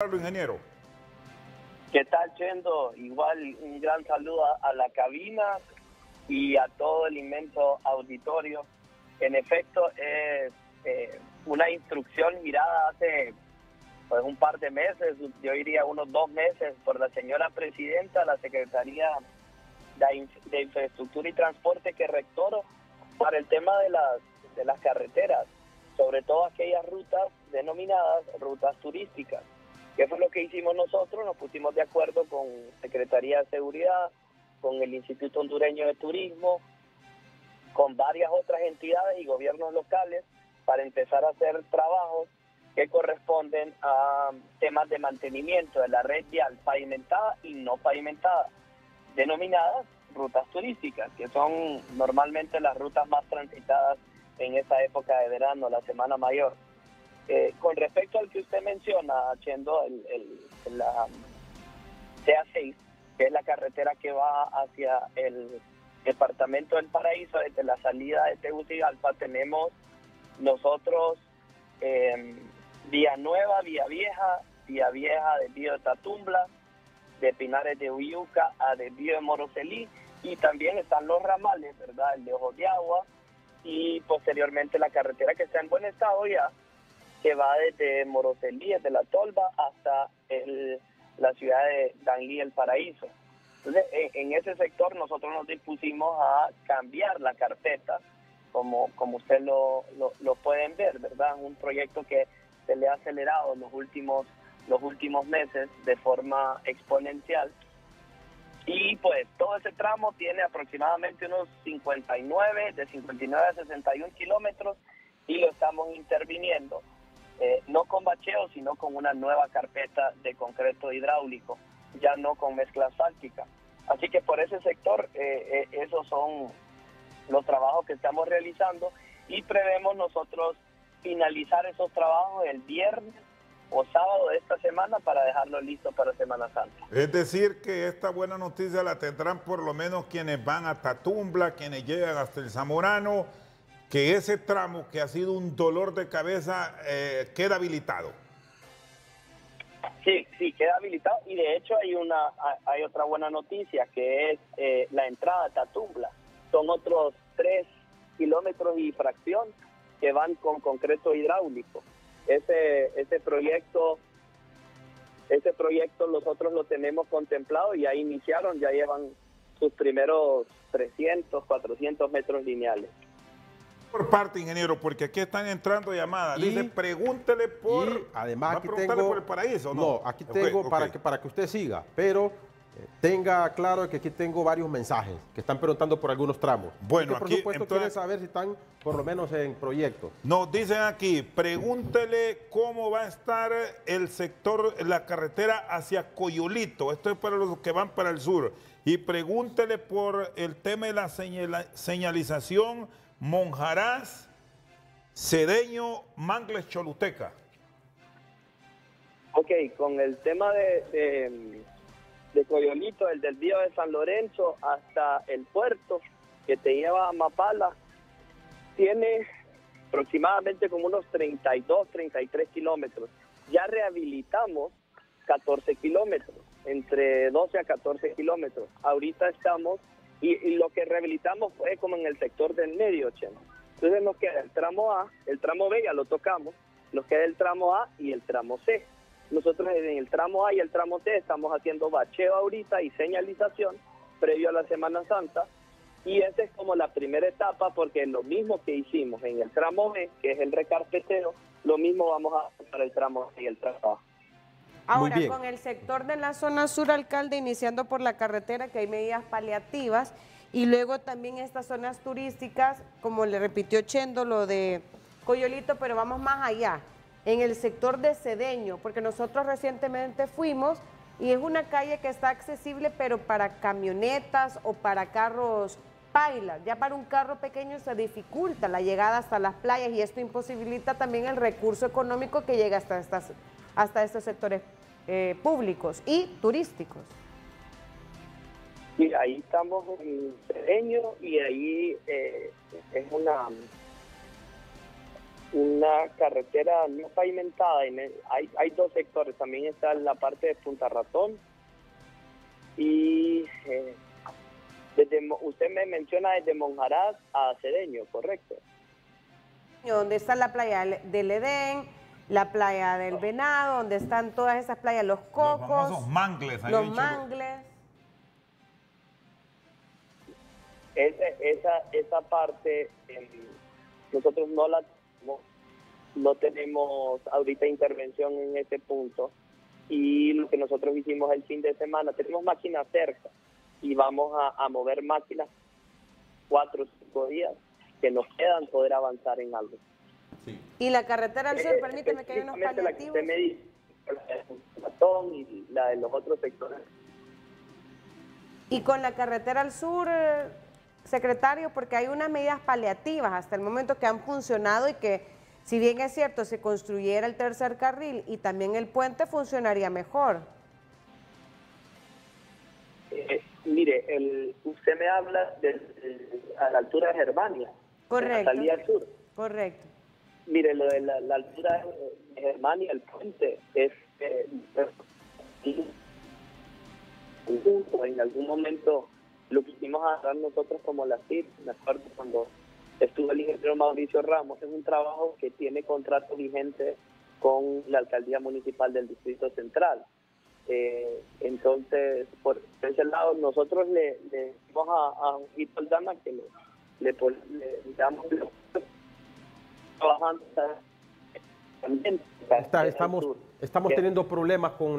ingeniero. ¿Qué tal, Chendo? Igual un gran saludo a, la cabina y a todo el inmenso auditorio. En efecto, es eh, una instrucción girada hace pues, un par de meses, yo diría unos dos meses, por la señora presidenta, la Secretaría de, Infraestructura y Transporte que rectoró para el tema de las, de las carreteras, sobre todo aquellas rutas denominadas rutas turísticas. ¿Qué fue lo que hicimos nosotros? Nos pusimos de acuerdo con Secretaría de Seguridad, con el Instituto Hondureño de Turismo, con varias otras entidades y gobiernos locales para empezar a hacer trabajos que corresponden a temas de mantenimiento de la red vial pavimentada y no pavimentada, denominadas rutas turísticas, que son normalmente las rutas más transitadas en esa época de verano, la Semana Mayor. Eh, con respecto al que usted menciona, Chendo, el, el, la CA6, que es la carretera que va hacia el departamento del Paraíso, desde la salida de Tegucigalpa, tenemos nosotros eh, Vía Nueva, Vía Vieja, Vía Vieja de Bío de Tatumbla, de Pinares de Uyuca a de Bío de Moroselí, y también están los ramales, ¿verdad? El de Ojos de Agua, y posteriormente la carretera que está en buen estado ya, que va desde Moroselí, desde La Tolva, hasta el, la ciudad de Danlí, El Paraíso. Entonces, en, ese sector nosotros nos dispusimos a cambiar la carpeta, como, como ustedes lo, lo, pueden ver, ¿verdad? Un proyecto que se le ha acelerado los últimos, los últimos meses de forma exponencial. Y pues todo ese tramo tiene aproximadamente unos 59, de 59 a 61 kilómetros y lo estamos interviniendo eh, no con bacheo, sino con una nueva carpeta de concreto hidráulico, ya no con mezcla asfáltica. Así que por ese sector, eh, eh, esos son los trabajos que estamos realizando y prevemos nosotros finalizar esos trabajos el viernes o sábado de esta semana para dejarlo listo para Semana Santa. Es decir, que esta buena noticia la tendrán por lo menos quienes van hasta Tumbla, quienes llegan hasta el Zamorano, que ese tramo que ha sido un dolor de cabeza eh, queda habilitado. Sí, sí, queda habilitado y de hecho hay una hay otra buena noticia que es eh, la entrada a Tatumbla. Son otros tres kilómetros y fracción que van con concreto hidráulico. Ese ese proyecto ese proyecto nosotros lo tenemos contemplado y ya iniciaron, ya llevan sus primeros 300, 400 metros lineales por parte, ingeniero, porque aquí están entrando llamadas. Dice, pregúntele por. además, aquí tengo. por el paraíso, ¿no? No, aquí tengo Para, que, para que usted siga, pero eh, tenga claro que aquí tengo varios mensajes que están preguntando por algunos tramos. Bueno, por supuesto quieren saber si están por lo menos en proyecto. Nos dicen aquí, pregúntele cómo va a estar el sector, la carretera hacia Coyolito. Esto es para los que van para el sur. Y pregúntele por el tema de la señalización Monjarás, Cedeño, Mangles, Choluteca. Ok, con el tema de, de, Coyolito, el del día de San Lorenzo hasta el puerto que te lleva a Mapala, tiene aproximadamente como unos 32, 33 kilómetros. Ya rehabilitamos 14 kilómetros, entre 12 a 14 kilómetros. Ahorita estamos y, lo que rehabilitamos fue como en el sector del medio, Chema. Entonces nos queda el tramo A, el tramo B ya lo tocamos, nos queda el tramo A y el tramo C. Nosotros en el tramo A y el tramo C estamos haciendo bacheo ahorita y señalización previo a la Semana Santa. Y esa es como la primera etapa porque lo mismo que hicimos en el tramo B, que es el recarpeteo, lo mismo vamos a hacer para el tramo C y el tramo A. Ahora, con el sector de la zona sur, alcalde, iniciando por la carretera, que hay medidas paliativas, y luego también estas zonas turísticas, como le repitió Chendo, lo de Coyolito, pero vamos más allá, en el sector de Cedeño, porque nosotros recientemente fuimos y es una calle que está accesible, pero para camionetas o para carros pailas. Ya para un carro pequeño se dificulta la llegada hasta las playas y esto imposibilita también el recurso económico que llega hasta, estas, hasta estos sectores eh, públicos y turísticos. Y ahí estamos en Cedeño y ahí eh, es una una carretera no pavimentada. Hay, hay dos sectores, también está la parte de Punta Ratón y eh, desde, usted me menciona desde Monjaraz a Cedeño, ¿correcto? Donde está la playa del Edén, la playa del Venado, donde están todas esas playas, los cocos. Los mangles. Los mangles. esa, esa parte em, nosotros no la no tenemos ahorita intervención en ese punto y lo que nosotros hicimos el fin de semana, tenemos máquinas cerca y vamos a, mover máquinas cuatro o cinco días que nos quedan poder avanzar en algo. Y la carretera al sur, eh, permíteme que haya unos paliativos. La que la de y la de los otros sectores. Y con la carretera al sur, secretario, porque hay unas medidas paliativas hasta el momento que han funcionado y que, si bien es cierto, se construyera el tercer carril y también el puente, funcionaría mejor. Eh, mire, el, usted me habla de, a la altura de Germania. Correcto. salida al sur. Correcto. Mire, lo de la, altura de Germania, el puente, es... Eh, en algún momento lo quisimos hacer nosotros como la CIR, me acuerdo cuando estuvo el ingeniero Mauricio Ramos, es un trabajo que tiene contrato vigente con la alcaldía municipal del Distrito Central. Eh, entonces, por ese lado, nosotros le, dimos a, a Hito Aldama que le, le, damos trabajando también. estamos, estamos teniendo problemas con